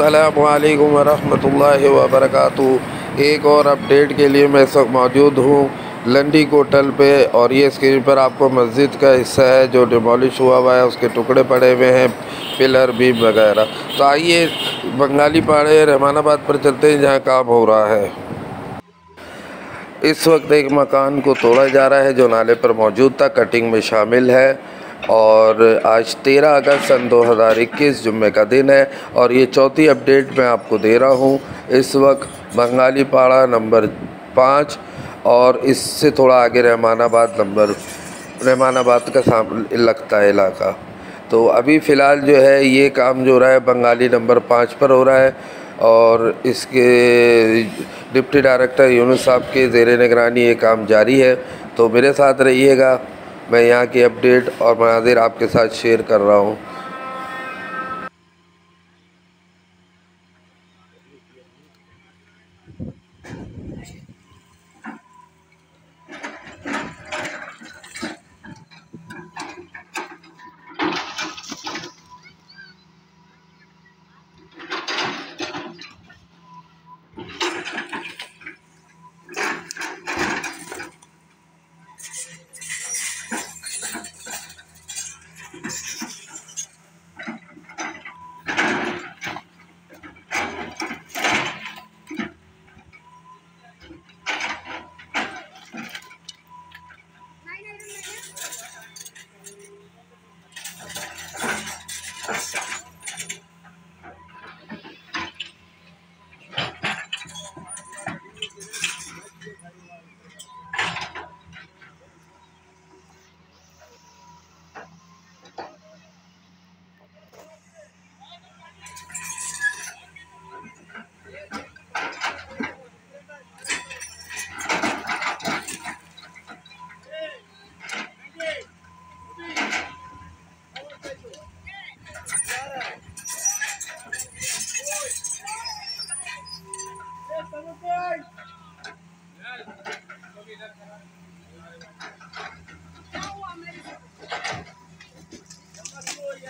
असलकम वरहमल वबरकू एक और अपडेट के लिए मैं इस वक्त मौजूद हूँ लंडी कोटल पे और ये स्क्रीन पर आपको मस्जिद का हिस्सा है जो डिमोलिश हुआ हुआ है, उसके टुकड़े पड़े हुए हैं पिलर बीम वगैरह। तो आइए, बंगाली पहाड़े रहमानाबाद पर चलते हैं जहाँ काम हो रहा है। इस वक्त एक मकान को तोड़ा जा रहा है जो नाले पर मौजूद था कटिंग में शामिल है। और आज 13 अगस्त सन 2021 जुम्मे का दिन है और ये चौथी अपडेट मैं आपको दे रहा हूँ। इस वक्त बंगाली पाड़ा नंबर पाँच और इससे थोड़ा आगे रहमानाबाद नंबर, रहमानाबाद का साम, लगता है इलाका। तो अभी फ़िलहाल जो है ये काम जो रहा है बंगाली नंबर पाँच पर हो रहा है और इसके डिप्टी डायरेक्टर यूनुस साहब के ज़ेर निगरानी ये काम जारी है। तो मेरे साथ रहिएगा। मैं यहाँ की अपडेट और मनाजिर आपके साथ शेयर कर रहा हूँ।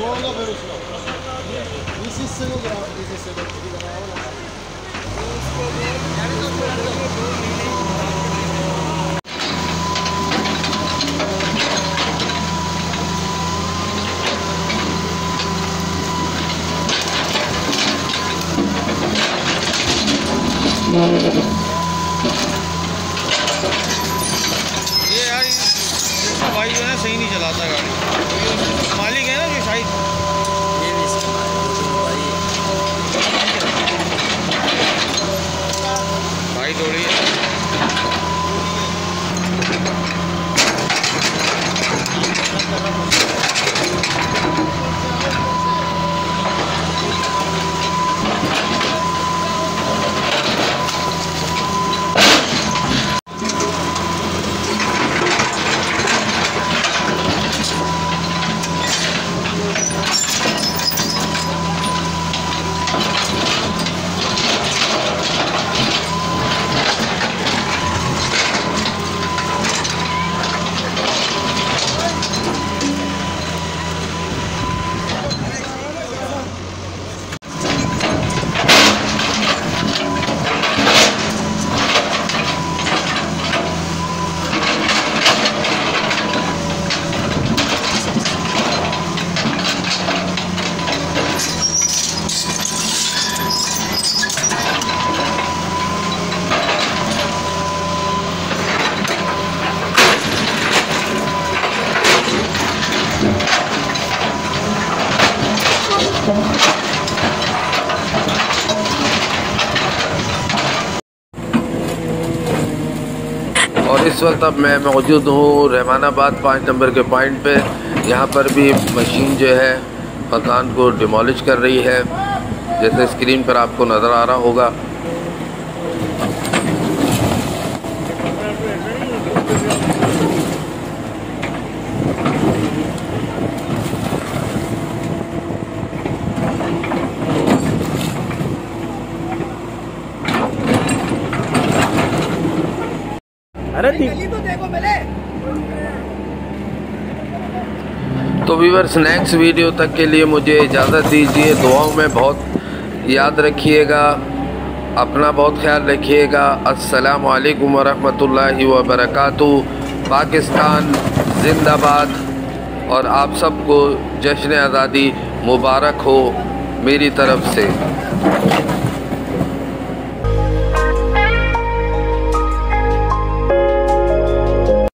Zorla böyle şey. Bizi sınır ya, bizi sınır. Bir daha olamaz. Yani ये यार भाई जो है सही नहीं चलाता गाड़ी इस वक्त अब मैं मौजूद हूँ रहमानाबाद पाँच नंबर के पॉइंट पे। यहाँ पर भी मशीन जो है मकान को डिमोलिश कर रही है। जैसे स्क्रीन पर आपको नज़र आ रहा होगा। तो देखो मिले तो वीवर्स नेक्स्ट वीडियो तक के लिए मुझे इजाज़त दीजिए। दुआओं में बहुत याद रखिएगा। अपना बहुत ख्याल रखिएगा। अस्सलाम वालेकुम वरहमतुल्लाहि वबरकातुहू। पाकिस्तान जिंदाबाद। और आप सबको जश्न आज़ादी मुबारक हो मेरी तरफ़ से।